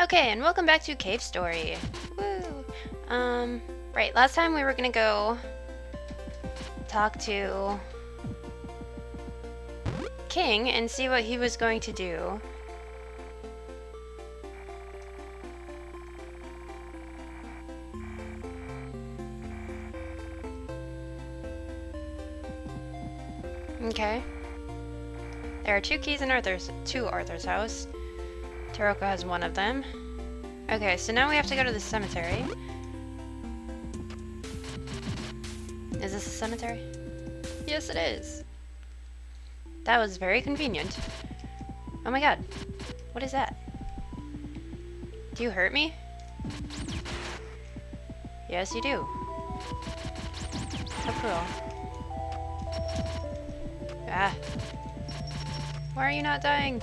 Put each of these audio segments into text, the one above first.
Okay, and welcome back to Cave Story. Woo! Um, right, last time we were gonna go talk to King and see what he was going to do. Okay. There are two keys in Arthur's to Arthur's house. Toroko has one of them. Okay, so now we have to go to the cemetery. Is this a cemetery? Yes, it is. That was very convenient. Oh my god. What is that? Do you hurt me? Yes, you do. How cruel. Ah. Why are you not dying?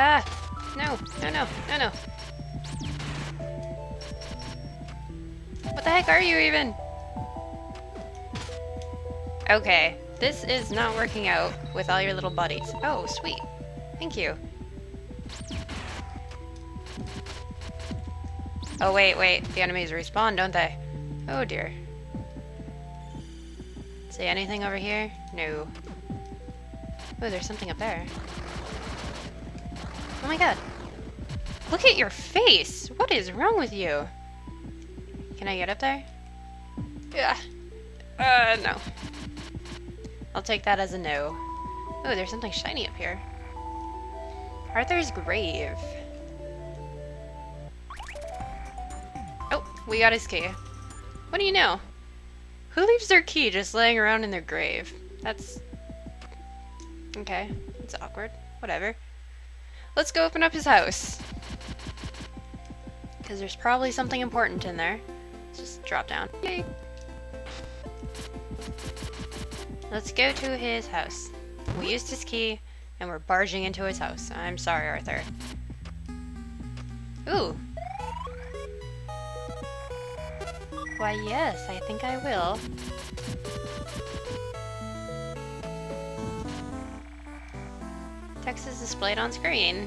Ah! No, no, no, no, no. What the heck are you even? Okay, this is not working out with all your little buddies. Oh, sweet. Thank you. Oh, wait, wait. The enemies respawn, don't they? Oh, dear. See anything over here? No. Oh, there's something up there. Oh my god. Look at your face! What is wrong with you? Can I get up there? Yeah. Uh, no. I'll take that as a no. Oh, there's something shiny up here. Arthur's grave. Oh, we got his key. What do you know? Who leaves their key just laying around in their grave? That's... Okay, it's awkward. Whatever. Let's go open up his house. Because there's probably something important in there. Let's just drop down. Yay! Let's go to his house. We used his key, and we're barging into his house. I'm sorry, Arthur. Ooh. Why, yes, I think I will. Text is displayed on screen.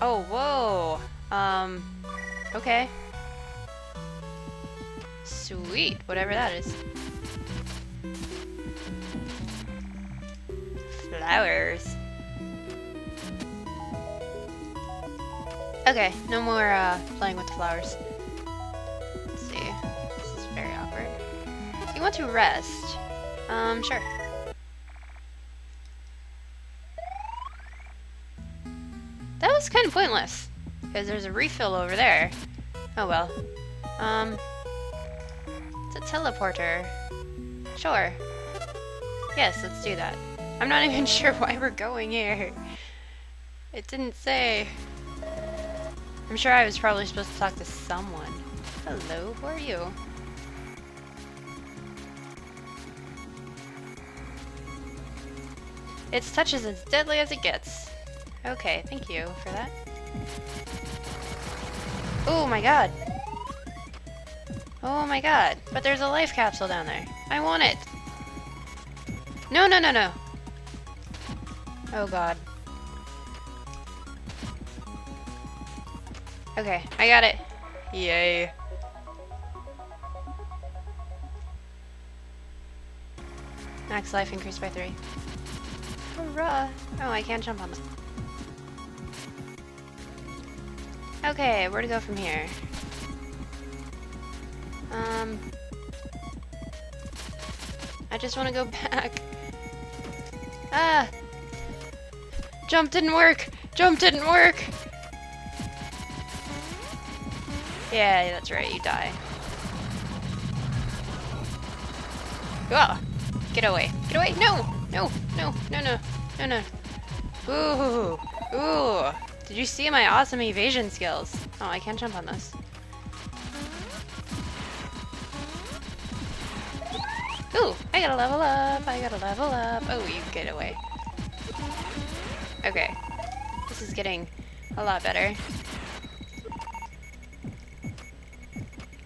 Oh, whoa. Um, okay. Sweet, whatever that is. Flowers. Okay, no more uh, playing with the flowers. Let's see. This is very awkward. You want to rest? Um, sure. That was kind of pointless. Because there's a refill over there. Oh well. Um, it's a teleporter. Sure. Yes, let's do that. I'm not even sure why we're going here. It didn't say. I'm sure I was probably supposed to talk to someone. Hello, who are you? Its touch is as deadly as it gets. Okay, thank you for that. Oh my god. Oh my god. But there's a life capsule down there. I want it. No, no, no, no. Oh god. Okay, I got it. Yay. Max life increased by three. Hurrah! Oh, I can't jump on them. Okay, where to go from here? Um... I just want to go back. Ah! Jump didn't work! Jump didn't work! Yeah, that's right, you die. Ah! Get away. Get away! No! No! No! No, no! No, no. Ooh! Ooh! Did you see my awesome evasion skills? Oh, I can't jump on this. Ooh! I gotta level up! I gotta level up! Oh, you get away. Okay. This is getting a lot better.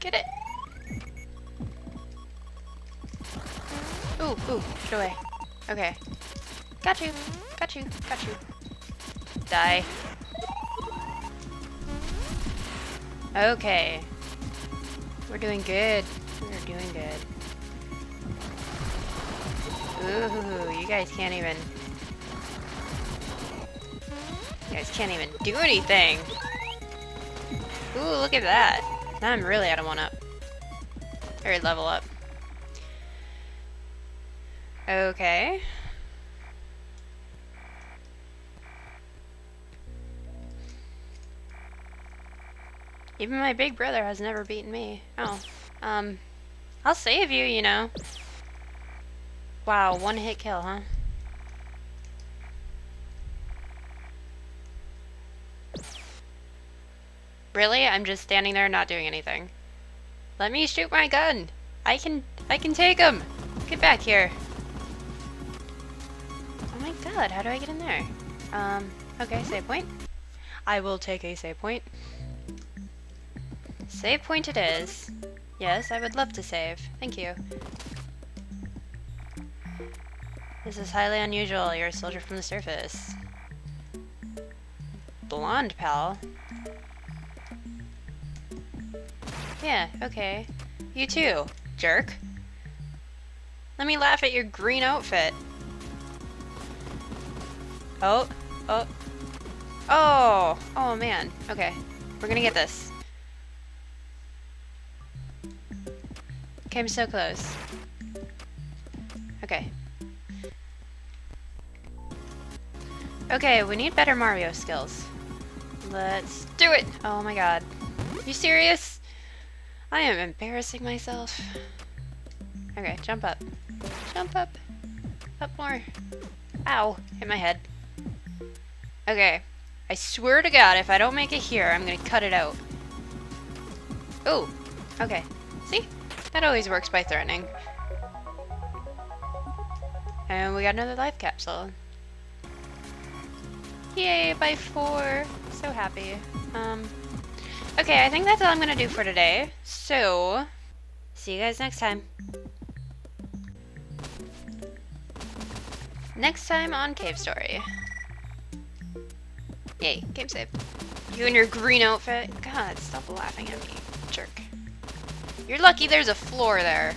Get it! Ooh, ooh, get away. Okay. Got you, got you, got you. Die. Okay. We're doing good. We're doing good. Ooh, you guys can't even... You guys can't even do anything! Ooh, look at that! Now I'm really out of one up. Or level up. Okay. Even my big brother has never beaten me. Oh. Um, I'll save you, you know. Wow, one hit kill, huh? Really? I'm just standing there not doing anything. Let me shoot my gun! I can- I can take him! Get back here! How do I get in there? Um, okay, save point. I will take a save point. Save point it is. Yes, I would love to save. Thank you. This is highly unusual. You're a soldier from the surface. Blonde pal. Yeah, okay. You too, jerk. Let me laugh at your green outfit. Oh, oh. Oh, oh man. Okay, we're gonna get this. Came so close. Okay. Okay, we need better Mario skills. Let's do it! Oh my god. You serious? I am embarrassing myself. Okay, jump up. Jump up. Up more. Ow, hit my head. Okay, I swear to god if I don't make it here, I'm gonna cut it out. Oh, okay. See? That always works by threatening. And we got another life capsule. Yay, by four. So happy. Um, okay, I think that's all I'm gonna do for today. So, see you guys next time. Next time on Cave Story. Yay, game save. You and your green outfit. God, stop laughing at me, jerk. You're lucky there's a floor there.